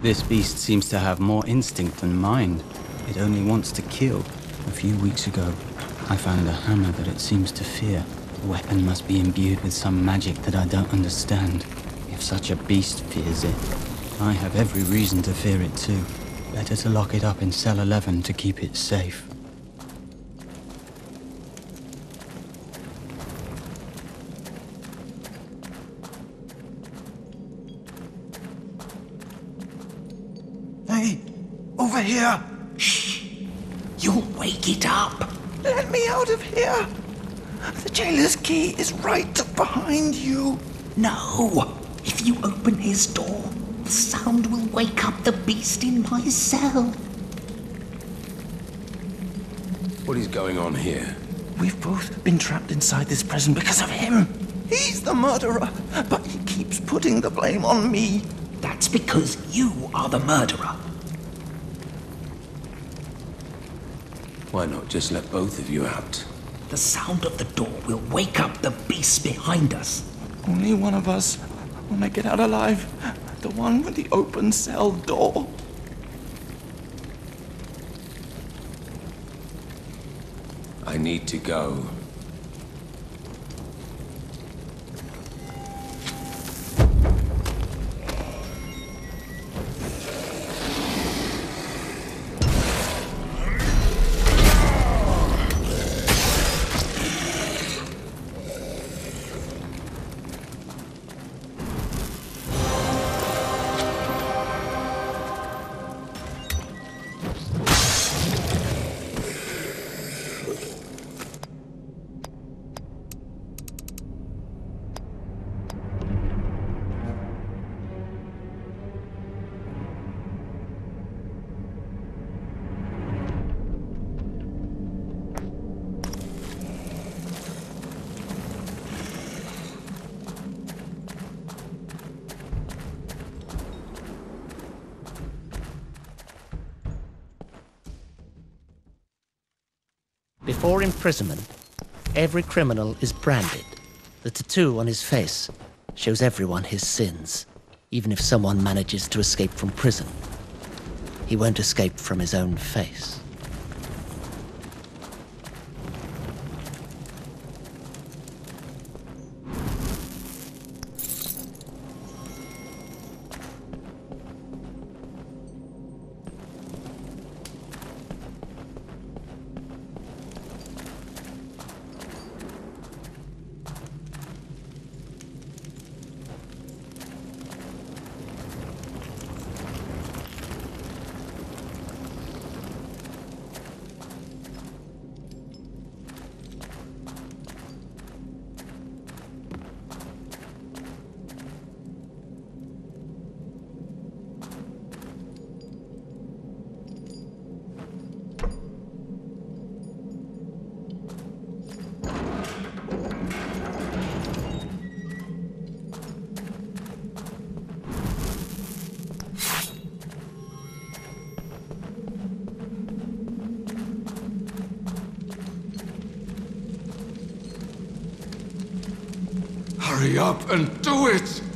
This beast seems to have more instinct than mind. It only wants to kill. A few weeks ago, I found a hammer that it seems to fear. The weapon must be imbued with some magic that I don't understand. If such a beast fears it, I have every reason to fear it too. Better to lock it up in cell 11 to keep it safe. Let me out of here! The jailer's key is right behind you. No! If you open his door, the sound will wake up the beast in my cell. What is going on here? We've both been trapped inside this prison because of him. He's the murderer, but he keeps putting the blame on me. That's because you are the murderer. Why not just let both of you out? The sound of the door will wake up the beast behind us. Only one of us will make it out alive. The one with the open cell door. I need to go. Before imprisonment, every criminal is branded. The tattoo on his face shows everyone his sins, even if someone manages to escape from prison. He won't escape from his own face. Up and do it!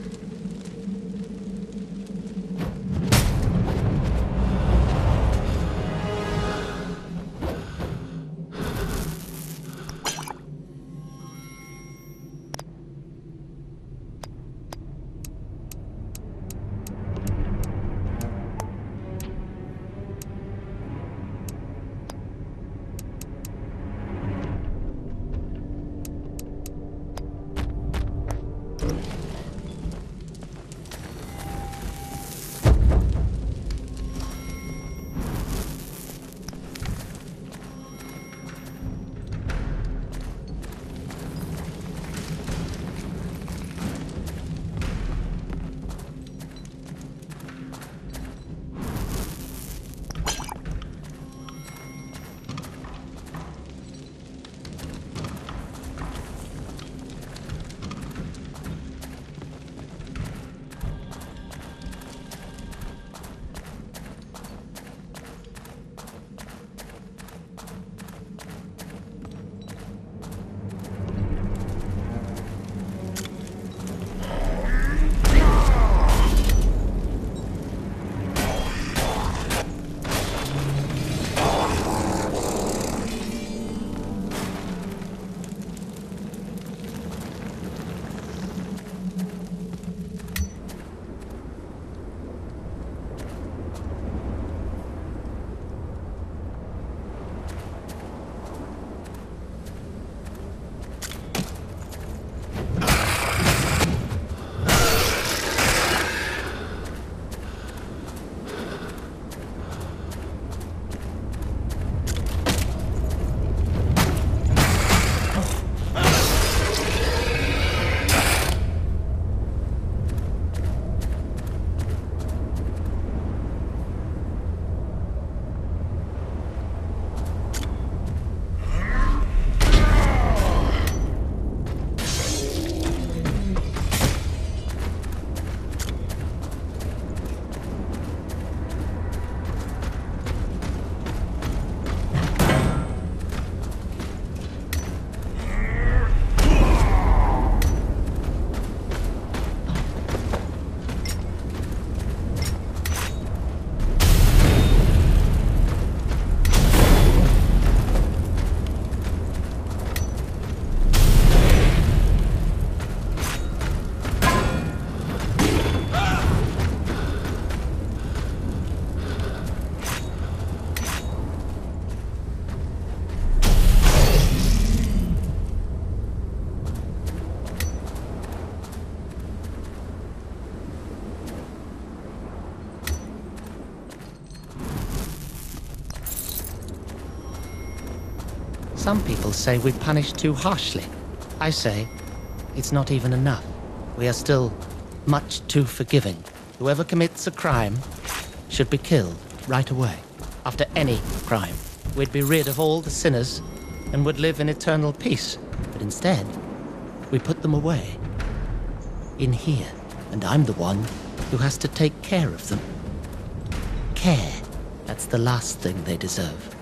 Some people say we punish too harshly. I say it's not even enough. We are still much too forgiving. Whoever commits a crime should be killed right away. After any crime, we'd be rid of all the sinners and would live in eternal peace. But instead, we put them away. In here. And I'm the one who has to take care of them. Care. That's the last thing they deserve.